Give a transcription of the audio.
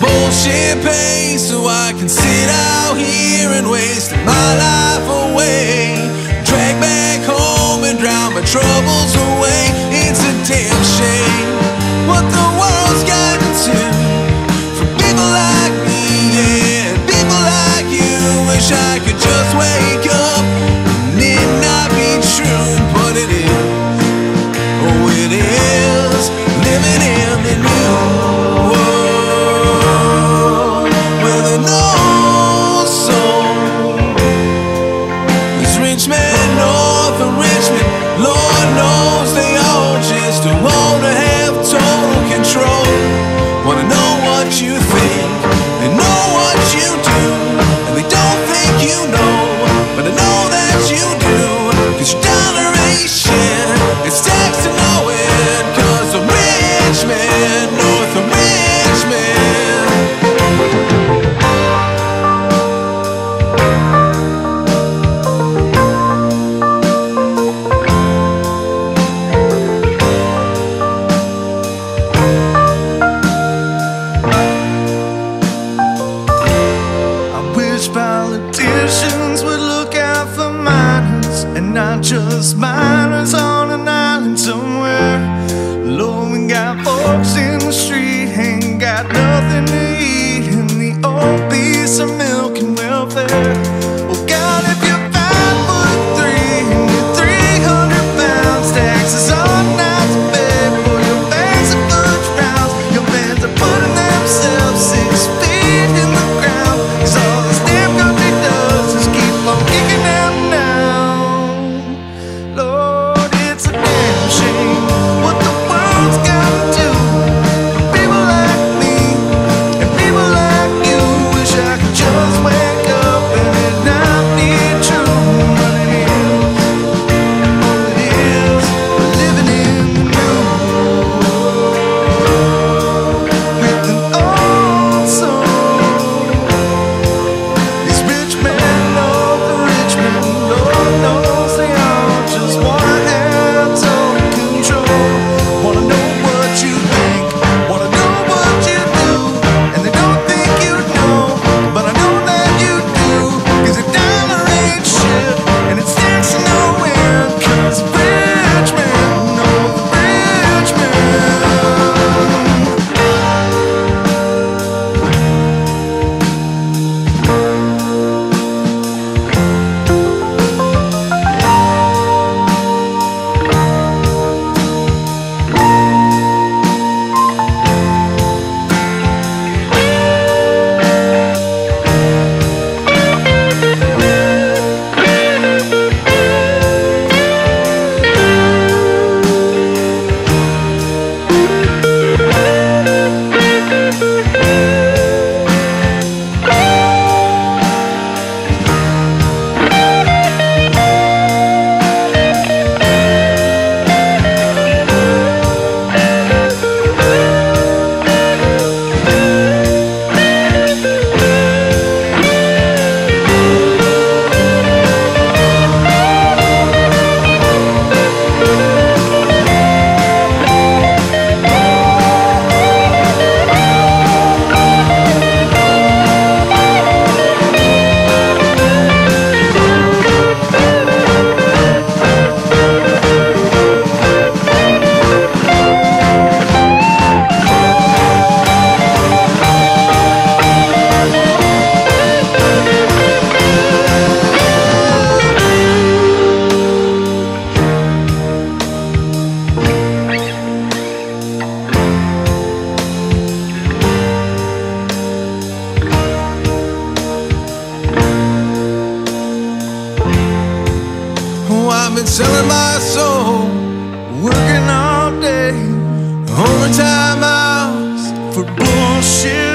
bowl champagne so I can sit out here and waste my life away. Drag back home and drown my troubles away. It's a damn shame. not just miners. selling my soul, working all day, overtime time out for bullshit.